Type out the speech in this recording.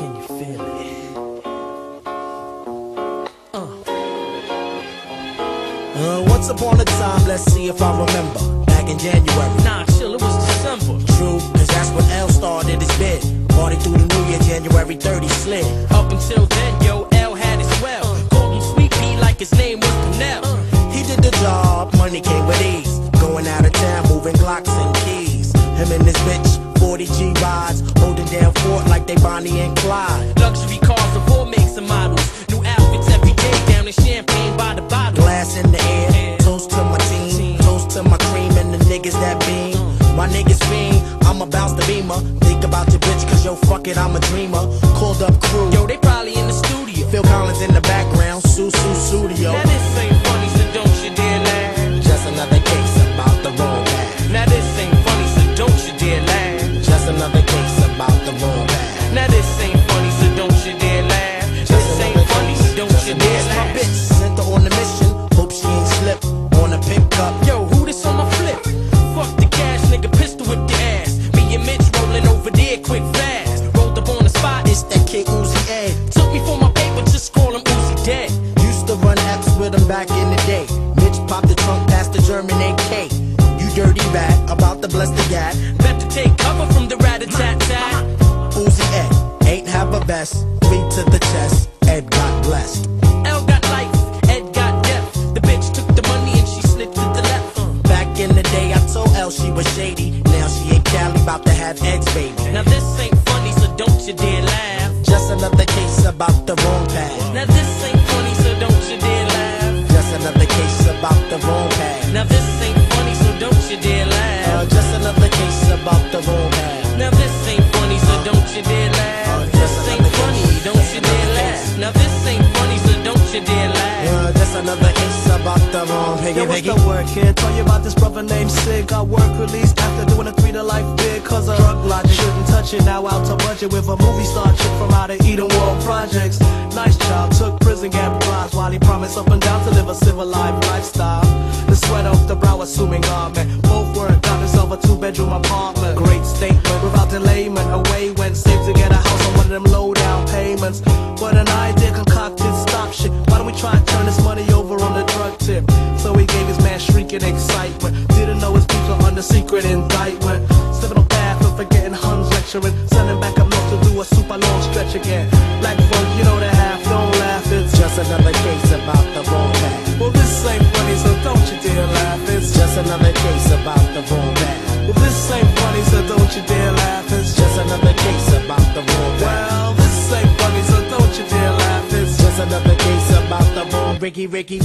Can you feel it? Uh. Uh, once upon a time, let's see if I remember. Back in January. Nah, chill, it was December. True, cause that's when L started his bid. Party through the new year, January 30 slid. Up until then, yo, L had his well. Uh. Called him Sweet Pea like his name was Brunel. Uh. He did the job, money came with ease. Going out of town, moving Glocks and keys. Him and his bitch 40 G rides, holding down fort like they Bonnie and Clyde. Luxury cars of all makes and models. New outfits every day, down in champagne by the bottle. Glass in the air, toast to my team, toast to my cream and the niggas that beam. My niggas fiend, I'm about to beamer. Think about your bitch, cause yo, fuck it, I'm a dreamer. Rolling quick fast. Rolled up on the spot, It's that kid Uzi Ed. took me for my paper, just call him Uzi dead. Used to run X with him back in the day. Mitch popped the trunk past the German AK. You dirty rat, about to bless the gat. Better take cover from the rat a tat tat. Uzi Ed, ain't have a best. Three to the chest, Ed got blessed. L got life, Ed got death. The bitch took the money and she slid to the left. Back in the day, I told L she was shady. Now she in Cali, about to have Ed's baby. About the wrong path. Now this ain't funny, so don't you dare laugh. Just another case about the wrong path. Now this ain't funny, so don't you dare laugh. The wrong piggy Yo, what's piggy. the word, kid? Tell you about this brother named Sid. Got work released after doing a three to life bid. Cause of drug logic. Shouldn't touch it, now out to budget with a movie star chick from out of Edenwald Projects. Nice child, took prison gap prize while he promised up and down to live a civilized lifestyle. The sweat off the brow, assuming garment. Both worked got himself a two bedroom apartment. Great statement without delayment. Away went safe to get a house on one of them low down payments. Secret indictment. On path of forgetting Huns lecturing. Sending back up north to do a super long stretch again. Black folk, you know the half, don't laugh. It's Just another case about the wrong path. well, this ain't funny, so don't you dare laugh. It's Just another case about the wrong path. well, this ain't funny, so don't you dare laugh. It's Just another case about the wrong path. well, this ain't funny, so don't you dare laugh. It's Just another case about the wrong Ricky Ricky.